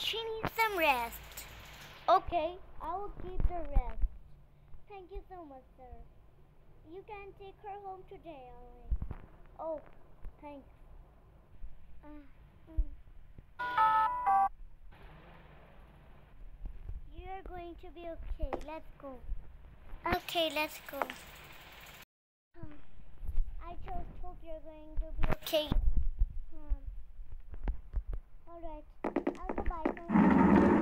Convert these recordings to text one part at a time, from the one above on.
she needs some rest. Okay, I will give her rest. Thank you so much, sir. You can take her home today, alright? Oh, thanks. Uh, mm. You're going to be okay. Let's go. Okay, let's go. Hmm. I just hope you're going to be okay. Hmm. Alright, I'll go buy some.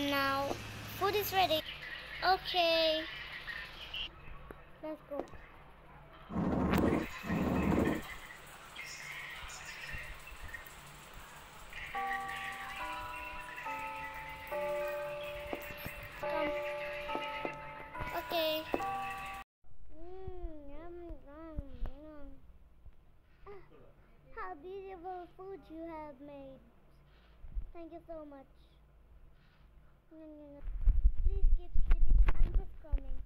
On now. Food is ready. Okay. Let's go. Come. Okay. Mm. Ah, how beautiful food you have made. Thank you so much. Nyum, nyum, nyum. Please keep sleeping. I'm just coming.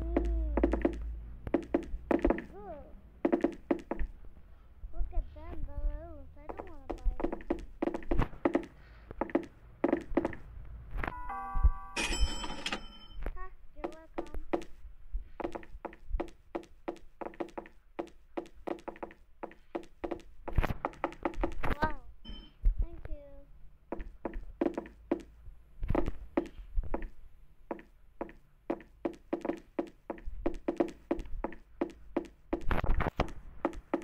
Mm. Good. Look at them balloons. I don't want to buy them. Ha, you're welcome. Wow. Thank you.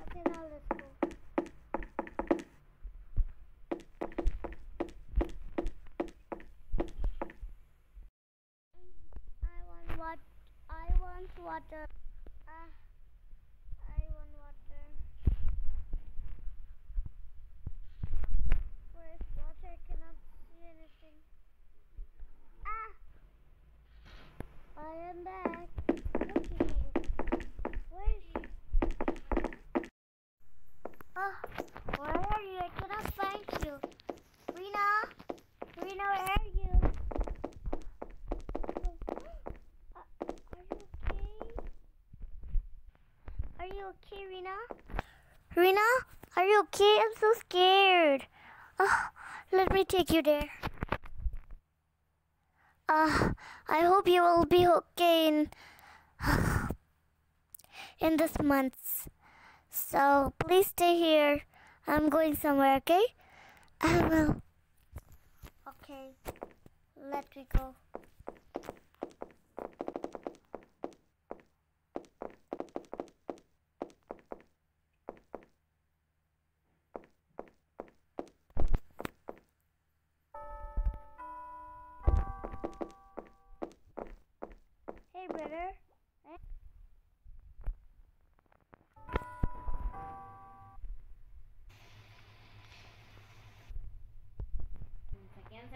Okay, now let's go. I want what? I want water. Ah, I want water. Okay? I'm so scared. Uh, let me take you there. Uh, I hope you will be okay in, in this month. So please stay here. I'm going somewhere, okay? I will. Okay, let me go.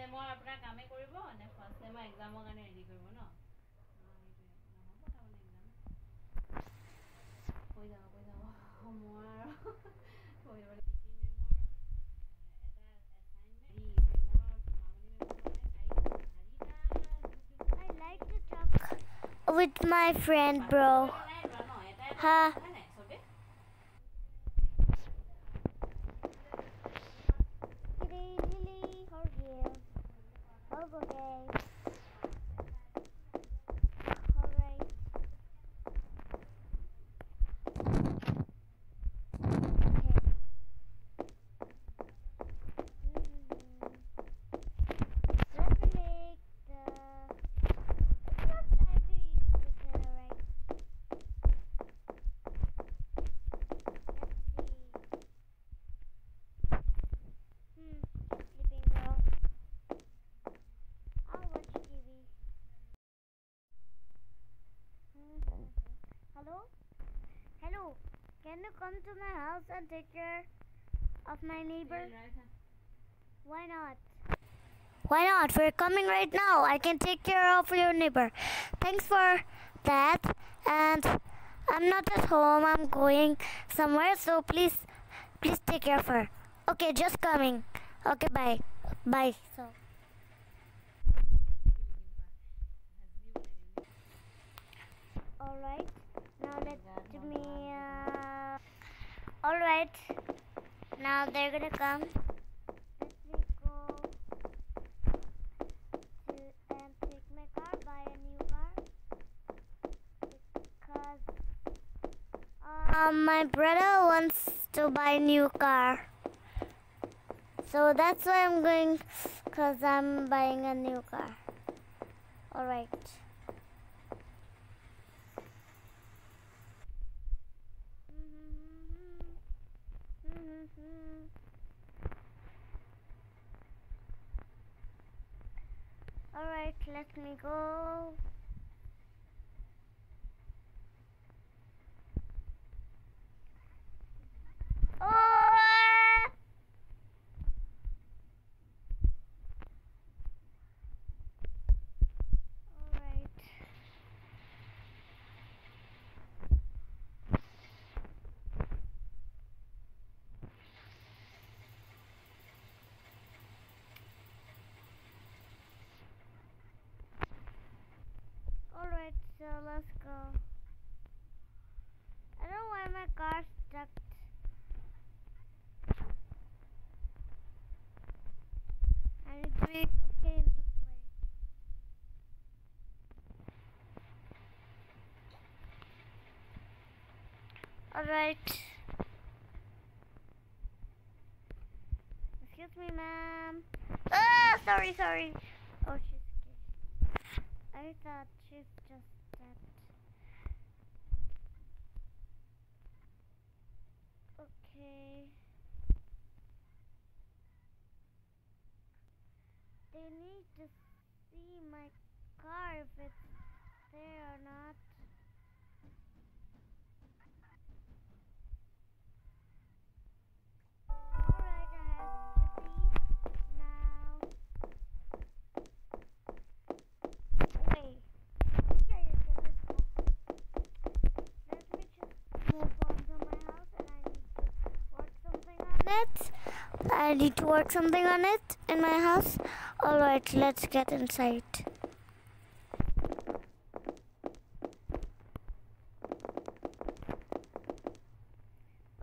Second চেমৰ আপোনাৰ কামেই কৰিব নে first চেমৰ এক্সামৰ কাৰণে ready কৰিব ন অঁ, সেইটোৱে। নহ'ব তাৰমানে exam। কৈ যাব কৈ যাব মই আৰু কৈ যাব লাগিব। PT মেমৰ, এটা assignment, হেৰি মেমৰ, মামনি মেমৰ মানে চাৰি- চাৰিটা I like to talk with my friend, bro. নাই Can you come to my house and take care of my neighbor? Why not? Why not? We're coming right now. I can take care of your neighbor. Thanks for that. And I'm not at home. I'm going somewhere. So please, please take care of her. Okay, just coming. Okay, bye. Bye. So. All right. Now let me. Uh... All right. Now they're gonna come. Um, my brother wants to buy a new car. So that's why I'm going, because I'm buying a new car. Alright. Alright, let me go. Oh! Alright. Alright, so let's go. I don't know why my car's stuck. I need to be okay in this way. Alright. Excuse me, ma'am. Ah, sorry, sorry. Oh, she's scared. I thought she's just that. Okay. They need to see my car if it's there or not. I need to work something on it in my house. Alright, let's get inside.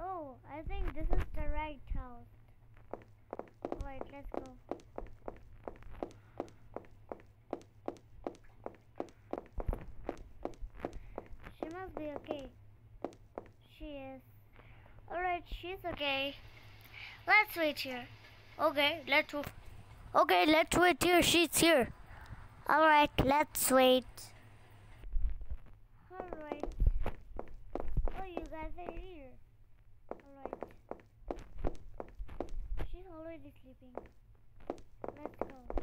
Oh, I think this is the right house. Alright, let's go. She must be okay. She is. Alright, she's okay. Let's wait here. Okay, let's Okay, let's wait here. She's here. Alright, let's wait. Alright. Oh, you guys are here. Alright. She's already sleeping. Let's go.